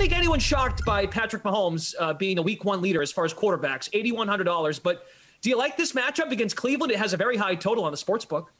think anyone's shocked by Patrick Mahomes uh, being a week one leader as far as quarterbacks, $8,100. But do you like this matchup against Cleveland? It has a very high total on the sports book.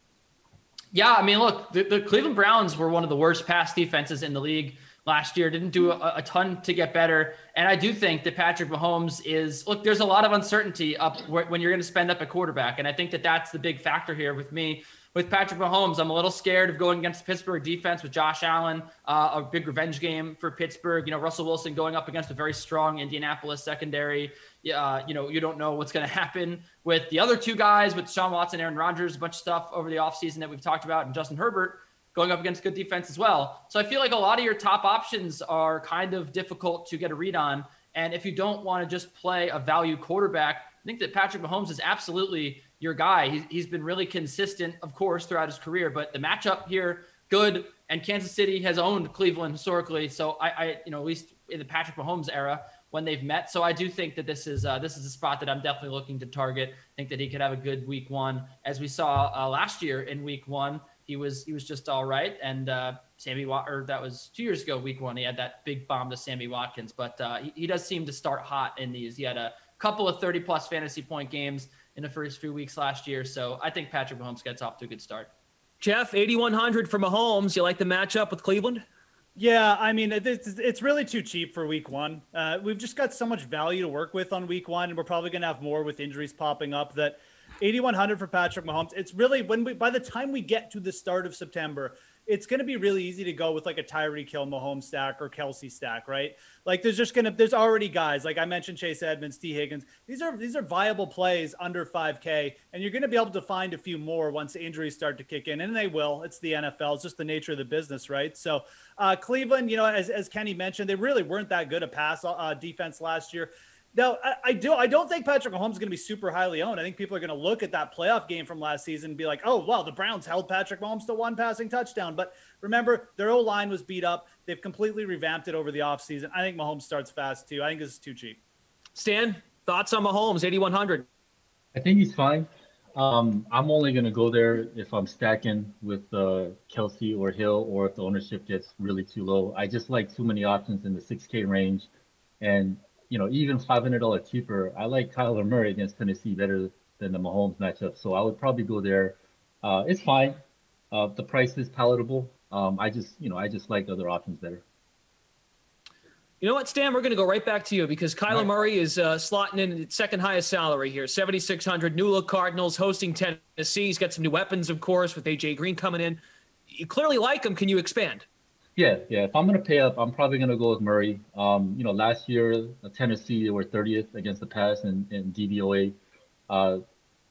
Yeah, I mean, look, the, the Cleveland Browns were one of the worst pass defenses in the league last year. Didn't do a, a, ton to get better. And I do think that Patrick Mahomes is look. There's a lot of uncertainty up when you're going to spend up a quarterback, and I think that that's the big factor here with me with Patrick Mahomes. I'm a little scared of going against the Pittsburgh defense with Josh Allen, uh, a big revenge game for Pittsburgh. You know, Russell Wilson going up against a very strong Indianapolis secondary. Uh, you know, you don't know what's going to happen with the other two guys, with Sean Watson, Aaron Rodgers, a bunch of stuff over the offseason that we've talked about, and Justin Herbert going up against good defense as well. So I feel like a lot of your top options are kind of difficult to get a read on. And if you don't want to just play a value quarterback, I think that Patrick Mahomes is absolutely your guy. He's, he's been really consistent, of course, throughout his career, but the matchup here, good. And Kansas City has owned Cleveland historically. So I, I you know, at least in the Patrick Mahomes era when they've met. So I do think that this is, uh, this is a spot that I'm definitely looking to target. I think that he could have a good week one as we saw uh, last year in week one. He was, he was just all right. And, uh, Sammy Wat, or that was two years ago, week one. He had that big bomb to Sammy Watkins, but uh, he, he does seem to start hot in these. He had a couple of 30 plus fantasy point games in the first few weeks last year. So I think Patrick Mahomes gets off to a good start. Geoff, 8,100 for Mahomes. You like the matchup with Cleveland? Yeah, I mean, it's, it's really too cheap for week one. Uh, we've just got so much value to work with on week one, and we're probably going to have more with injuries popping up that 8,100 for Patrick Mahomes. It's really when we, by the time we get to the start of September, it's going to be really easy to go with like a Tyreek Hill Mahomes stack or Kelce stack, right? Like there's just going to there's already guys like I mentioned Chase Edmonds, Tee Higgins. These are these are viable plays under 5K, and you're going to be able to find a few more once injuries start to kick in, and they will. It's the NFL. It's just the nature of the business, right? So uh, Cleveland, you know, as as Kenny mentioned, they really weren't that good a pass uh, defense last year. Now, I, I, do. I don't think Patrick Mahomes is going to be super highly owned. I think people are going to look at that playoff game from last season and be like, "Oh, wow, the Browns held Patrick Mahomes to one passing touchdown." But remember, their O line was beat up. They've completely revamped it over the offseason. I think Mahomes starts fast too. I think this is too cheap. Stan, thoughts on Mahomes, eighty one hundred? I think he's fine. Um, I'm only going to go there if I'm stacking with uh, Kelce or Hill, or if the ownership gets really too low. I just like too many options in the 6K range, and you know, even $500 cheaper, I like Kyler Murray against Tennessee better than the Mahomes matchup. So I would probably go there. Uh, it's fine. Uh, the price is palatable. Um, I just, you know, I just like other options better. You know what, Stan? We're going to go right back to you because Kyler right. Murray is uh, slotting in second highest salary here, 7,600. New look Cardinals hosting Tennessee. He's got some new weapons, of course, with AJ Green coming in. You clearly like him. Can you expand? Yeah, yeah. If I'm gonna pay up, I'm probably gonna go with Murray. Um, you know, last year Tennessee were 30th against the pass and, in DVOA. Uh,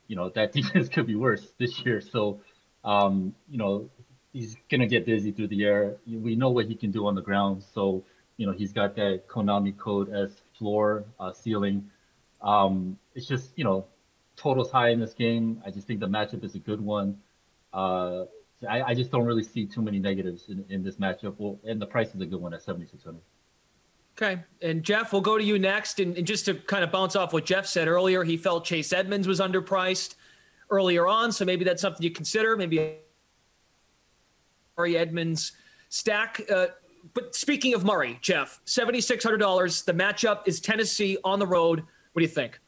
you know that defense could be worse this year. So, um, you know, he's gonna get busy through the air. We know what he can do on the ground. So, you know, he's got that Konami code as floor uh, ceiling. Um, it's just you know, totals high in this game. I just think the matchup is a good one. Uh, I, I just don't really see too many negatives in, in this matchup. Well, and the price is a good one at 7,600. Okay. And Geoff, we'll go to you next. And, and, just to kind of bounce off what Geoff said earlier, he felt Chase Edmonds was underpriced earlier on. So maybe that's something you consider. Maybe Murray Edmonds stack. Uh, but speaking of Murray, Geoff, $7,600. The matchup is Tennessee on the road. What do you think?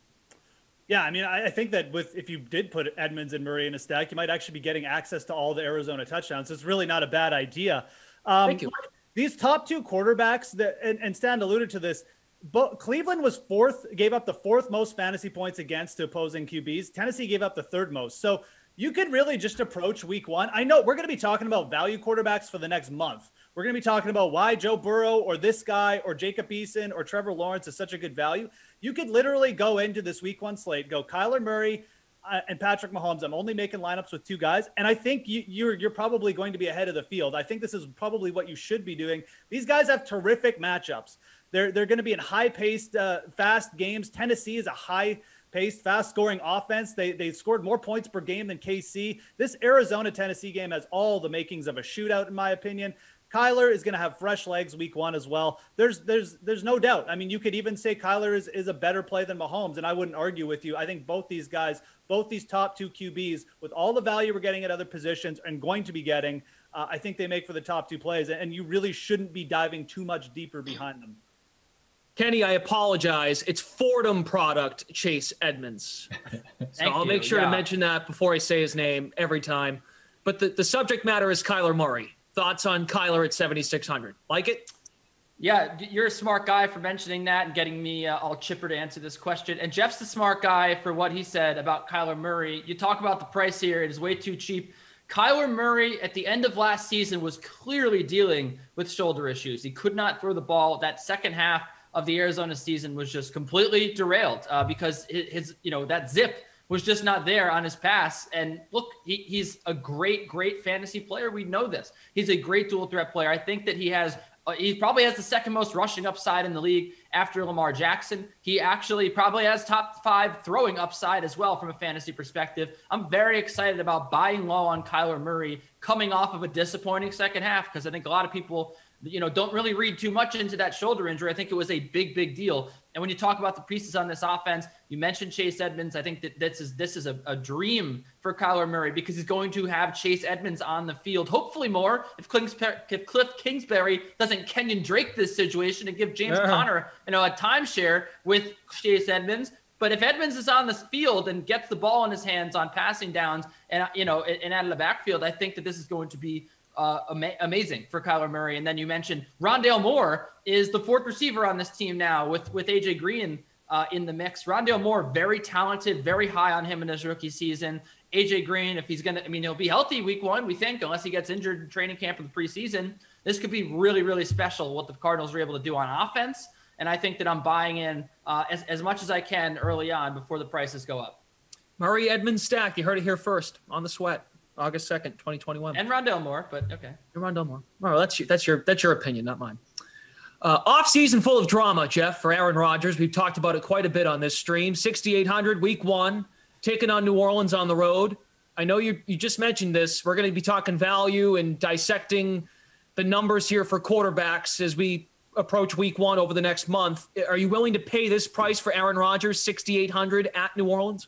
Yeah, I mean, I, think that with if you did put Edmonds and Murray in a stack, you might actually be getting access to all the Arizona touchdowns. So it's really not a bad idea. Um, Thank you. These top two quarterbacks that and, and Stan alluded to this. But Cleveland was fourth, gave up the fourth most fantasy points against to opposing QBs. Tennessee gave up the third most. So you could really just approach week one. I know we're going to be talking about value quarterbacks for the next month. We're going to be talking about why Joe Burrow or this guy or Jacob Eason or Trevor Lawrence is such a good value. You could literally go into this week one slate, go Kyler Murray uh, and Patrick Mahomes. I'm only making lineups with two guys, and I think you, you're you're probably going to be ahead of the field. I think this is probably what you should be doing. These guys have terrific matchups. They're they're going to be in high paced, uh, fast games. Tennessee is a high paced, fast scoring offense. They they scored more points per game than KC. This Arizona Tennessee game has all the makings of a shootout, in my opinion. Kyler is going to have fresh legs week one as well. There's there's there's no doubt. I mean, you could even say Kyler is, is a better play than Mahomes, and I wouldn't argue with you. I think both these guys, both these top two QBs, with all the value we're getting at other positions and going to be getting, uh, I think they make for the top two plays. And you really shouldn't be diving too much deeper behind them. Kenny, I apologize. It's Fordham product Chase Edmonds. So I'll you. make sure Yeah. to mention that before I say his name every time. But the, the subject matter is Kyler Murray. Thoughts on Kyler at 7,600? Like it? Yeah, you're a smart guy for mentioning that and getting me uh, all chipper to answer this question. And Geoff's the smart guy for what he said about Kyler Murray. You talk about the price here; it is way too cheap. Kyler Murray at the end of last season was clearly dealing with shoulder issues. He could not throw the ball. That second half of the Arizona season was just completely derailed uh, because his, his, you know, that zip was just not there on his pass. And look, he, he's a great, great fantasy player. We know this. He's a great dual threat player. I think that he has uh, he probably has the second most rushing upside in the league after Lamar Jackson. He actually probably has top five throwing upside as well from a fantasy perspective. I'm very excited about buying low on Kyler Murray coming off of a disappointing second half because I think a lot of people, you know, don't really read too much into that shoulder injury. I think it was a big, big deal. And when you talk about the pieces on this offense, you mentioned Chase Edmonds. I think that this is this is a, a dream for Kyler Murray because he's going to have Chase Edmonds on the field, hopefully more if, Kingsbury, if Cliff Kingsbury doesn't Kenyon Drake this situation and give James Yeah. Conner, you know, a timeshare with Chase Edmonds. But if Edmonds is on this field and gets the ball in his hands on passing downs and you know and out of the backfield, I think that this is going to be uh, ama- amazing for Kyler Murray. And then you mentioned Rondale Moore is the fourth receiver on this team now with with AJ Green uh, in the mix. Rondale Moore, very talented, very high on him in his rookie season. AJ Green, if he's gonna, I mean, he'll be healthy week one, we think, unless he gets injured in training camp in the preseason. This could be really, really special what the Cardinals are able to do on offense. And I think that I'm buying in uh, as, as much as I can early on before the prices go up. Murray Edmonds stack. You heard it here first on the sweat, August 2nd, 2021. And Rondale Moore, but okay. And Rondale Moore. Well, that's your, that's your that's your opinion, not mine. Uh, off season full of drama, Geoff, for Aaron Rodgers. We've talked about it quite a bit on this stream. 6,800 week one, taking on New Orleans on the road. I know you you just mentioned this. We're going to be talking value and dissecting the numbers here for quarterbacks as we approach week one over the next month. Are you willing to pay this price for Aaron Rodgers, 6,800 at New Orleans?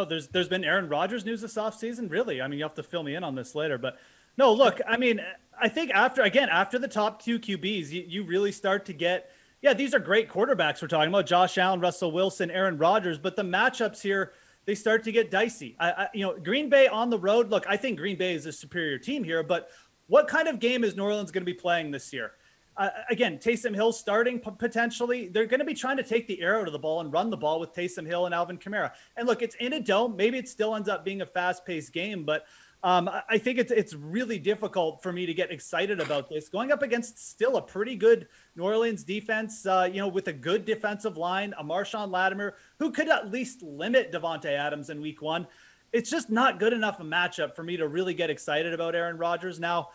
Oh, there's there's been Aaron Rodgers news this offseason? Really? I mean, you have to fill me in on this later, but no, look, I mean, I think after again, after the top two QBs, you, you really start to get yeah, these are great quarterbacks we're talking about. Josh Allen, Russell Wilson, Aaron Rodgers, but the matchups here they start to get dicey. I, I you know, Green Bay on the road. Look, I think Green Bay is a superior team here, but what kind of game is New Orleans going to be playing this year? Uh, again, Taysom Hill starting p- potentially. They're going to be trying to take the arrow to the ball and run the ball with Taysom Hill and Alvin Kamara. And look, it's in a dome. Maybe it still ends up being a fast-paced game, but um, I- I think it's it's really difficult for me to get excited about this. Going up against still a pretty good New Orleans defense, uh, you know, with a good defensive line, a Marshon Lattimore who could at least limit Davante Adams in Week One. It's just not good enough a matchup for me to really get excited about Aaron Rodgers now.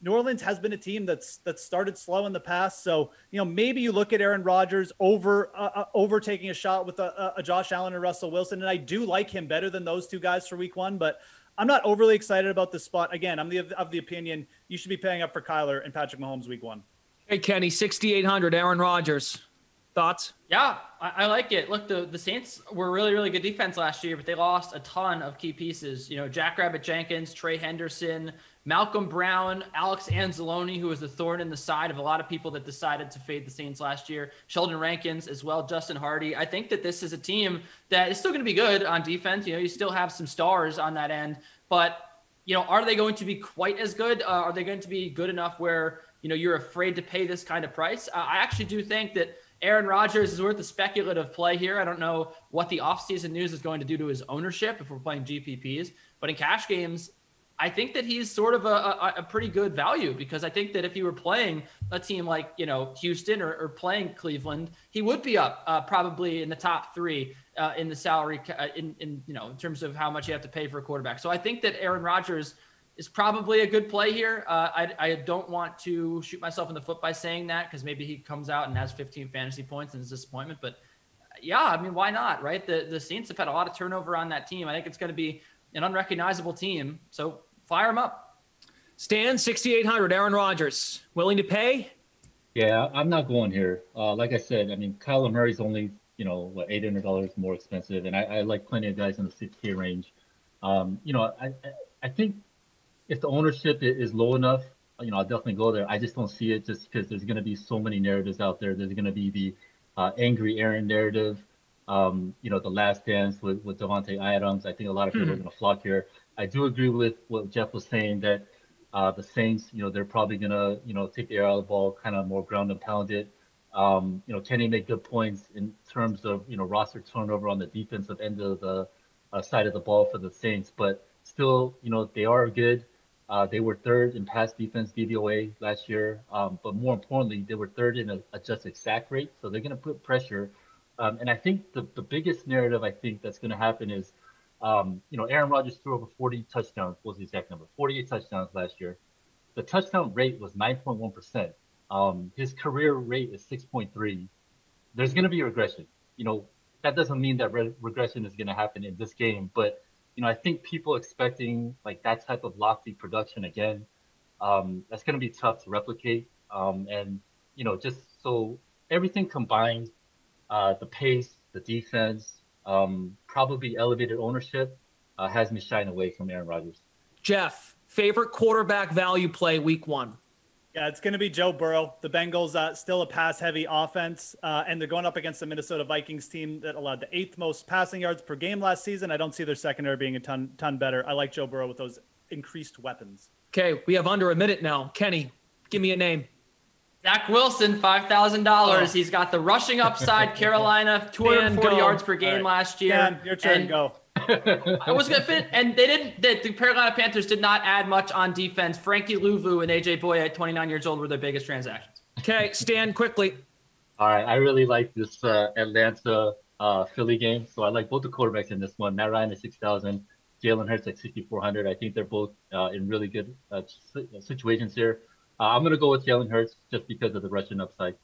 New Orleans has been a team that's that's started slow in the past, so you know maybe you look at Aaron Rodgers over uh, uh, over taking a shot with a, a Josh Allen and Russell Wilson, and I do like him better than those two guys for Week One, but I'm not overly excited about this spot. Again, I'm the of the opinion you should be paying up for Kyler and Patrick Mahomes Week One. Hey, Kenny, 6,800, Aaron Rodgers. Thoughts? Yeah, I, I like it. Look, the, the Saints were really, really good defense last year, but they lost a ton of key pieces. You know, Jackrabbit Jenkins, Trey Hendrickson, Malcom Brown, Alex Anzalone, who was the thorn in the side of a lot of people that decided to fade the Saints last year, Sheldon Rankins as well, Justin Hardy. I think that this is a team that is still going to be good on defense. You know, you still have some stars on that end, but you know, are they going to be quite as good? Uh, are they going to be good enough where you know you're afraid to pay this kind of price? Uh, I actually do think that Aaron Rodgers is worth a speculative play here. I don't know what the offseason news is going to do to his ownership if we're playing GPPs, but in cash games, I think that he's sort of a, a, a pretty good value because I think that if he were playing a team like you know Houston or, or playing Cleveland, he would be up uh, probably in the top three uh, in the salary uh, in in you know in terms of how much you have to pay for a quarterback. So I think that Aaron Rodgers is probably a good play here. Uh, I, I don't want to shoot myself in the foot by saying that because maybe he comes out and has 15 fantasy points and is a disappointment. But yeah, I mean, why not, right? The the Saints have had a lot of turnover on that team. I think it's going to be an unrecognizable team. So fire him up. Stan, 6,800, Aaron Rodgers. Willing to pay? Yeah, I'm not going here. Uh, like I said, I mean, Kyler Murray's only, you know, what, eight hundred dollars more expensive, and I, I like plenty of guys in the six K range. Um, you know, I, I I think if the ownership is low enough, you know, I'll definitely go there. I just don't see it just because there's going to be so many narratives out there. There's going to be the uh, angry Aaron narrative. Um, you know, the last dance with, with Davante Adams. I think a lot of people mm-hmm. are going to flock here. I do agree with what Geoff was saying that uh, the Saints, you know, they're probably going to, you know, take the air out of the ball, kind of more ground and pound it. Um, you know, Kenny made good points in terms of, you know, roster turnover on the defensive end of the uh, side of the ball for the Saints, but still, you know, they are good. Uh, they were third in pass defense DVOA last year, um, but more importantly, they were third in a adjusted sack rate. So they're going to put pressure. Um, and I think the, the biggest narrative I think that's going to happen is, um, you know, Aaron Rodgers threw over 40 touchdowns. What was the exact number? 48 touchdowns last year. The touchdown rate was 9.1%. Um, his career rate is 6.3. There's going to be regression. You know, that doesn't mean that re- regression is going to happen in this game, but you know, I think people expecting like that type of lofty production again, um, that's going to be tough to replicate. Um, and you know, just so everything combined, uh, the pace, the defense, um, probably elevated ownership, uh, has me shying away from Aaron Rodgers. Geoff, favorite quarterback value play week one. Yeah, it's going to be Joe Burrow. The Bengals uh, still a pass-heavy offense, uh, and they're going up against the Minnesota Vikings team that allowed the eighth most passing yards per game last season. I don't see their secondary being a ton ton better. I like Joe Burrow with those increased weapons. Okay, we have under a minute now. Kenny, give me a name. Zach Wilson, five thousand oh. dollars. He's got the rushing upside. Carolina, two hundred forty yards per game right. last year. Dan, your turn. And go. I was gonna fit, and they didn't. The, the, Carolina Panthers did not add much on defense. Frankie Luvu and AJ Bouye at 29 years old were their biggest transactions. Okay, Stan, quickly. All right, I really like this uh, Atlanta uh, Philly game. So I like both the quarterbacks in this one. Matt Ryan at 6,000, Jalen Hurts at 6,400. I think they're both uh, in really good uh, situations here. Uh, I'm gonna go with Jalen Hurts just because of the rushing upside.